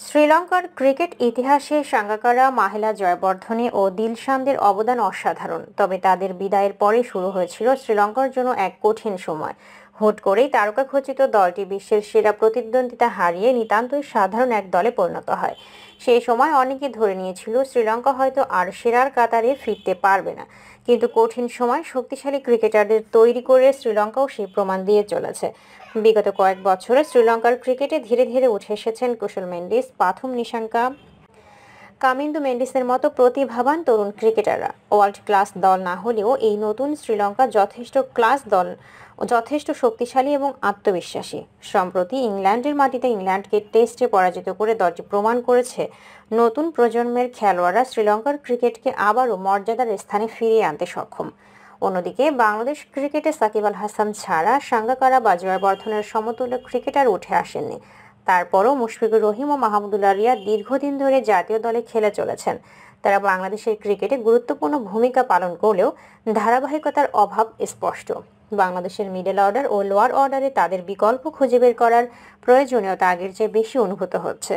শ্রীলঙ্কার ক্রিকেট ইতিহাসে সাঙ্গাকারা, মাহেলা জয়বর্ধনে ও দিলশানদের অবদান অসাধারণ। তবে তাদের বিদায়ের পরে শুরু হয়েছিল শ্রীলঙ্কার জন্য এক কঠিন সময়। হুট করেই তারকাখচিত দলটি বিশ্বের সেরা প্রতিদ্বন্দ্বিতা হারিয়ে নিতান্তই সাধারণ এক দলে পরিণত হয়। সেই সময় অনেকে ধরে নিয়েছিল শ্রীলঙ্কা হয়তো আর সেরার কাতারে ফিরতে পারবে না। কিন্তু কঠিন সময় শক্তিশালী ক্রিকেটারদের তৈরি করে শ্রীলঙ্কাও সেই প্রমাণ দিয়ে চলেছে। বিগত কয়েক বছরে শ্রীলঙ্কার ক্রিকেটে ধীরে ধীরে উঠে এসেছেন কুশল মেন্ডিস, পাথুম নিশাঙ্কা কামিন্দু মেন্ডিসের মতো প্রতিভাবান তরুণ ক্রিকেটাররা। ওয়ার্ল্ড ক্লাস দল না হলেও এই নতুন শ্রীলঙ্কা যথেষ্ট ক্লাস দল, যথেষ্ট শক্তিশালী এবং আত্মবিশ্বাসী। সম্প্রতি ইংল্যান্ডের মাটিতে ইংল্যান্ডকে টেস্টে পরাজিত করে দলটি প্রমাণ করেছে। নতুন প্রজন্মের খেলোয়াড়রা শ্রীলঙ্কার ক্রিকেটকে আবারও মর্যাদার স্থানে ফিরিয়ে আনতে সক্ষম। অন্যদিকে বাংলাদেশ ক্রিকেটে সাকিব আল হাসান ছাড়া সাঙ্গাকারা বা বর্ধনের সমতুল্য ক্রিকেটার উঠে আসেননি। তারপরও মুশফিকুর রহিম ও মাহমুদুল্লাহ রিয়া দীর্ঘদিন ধরে জাতীয় দলে খেলে চলেছেন। তারা বাংলাদেশের ক্রিকেটে গুরুত্বপূর্ণ ভূমিকা পালন করলেও ধারাবাহিকতার অভাব স্পষ্ট। বাংলাদেশের মিডল অর্ডার ও লোয়ার অর্ডারে তাদের বিকল্প খুঁজে বের করার প্রয়োজনীয়তা আগের চেয়ে বেশি অনুভূত হচ্ছে।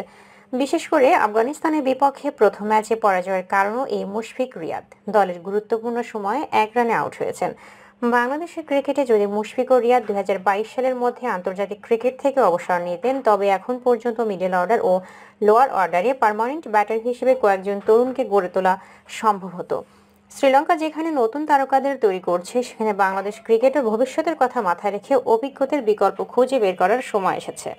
বিশেষ করে আফগানিস্তানের বিপক্ষে প্রথম ম্যাচে পরাজয়ের কারণও এই মুশফিক রিয়াদ। দলের গুরুত্বপূর্ণ সময়ে এক রানে আউট হয়েছেন। বাংলাদেশের ক্রিকেটে যদি মুশফিক ও রিয়াদ দুই হাজার বাইশ সালের মধ্যে আন্তর্জাতিক ক্রিকেট থেকে অবসর নিতেন, তবে এখন পর্যন্ত মিডল অর্ডার ও লোয়ার অর্ডারে পারমানেন্ট ব্যাটার হিসেবে কয়েকজন তরুণকে গড়ে তোলা সম্ভব হতো। শ্রীলঙ্কা যেখানে নতুন তারকাদের তৈরি করছে, সেখানে বাংলাদেশ ক্রিকেটের ভবিষ্যতের কথা মাথায় রেখে অভিজ্ঞতার বিকল্প খুঁজে বের করার সময় এসেছে।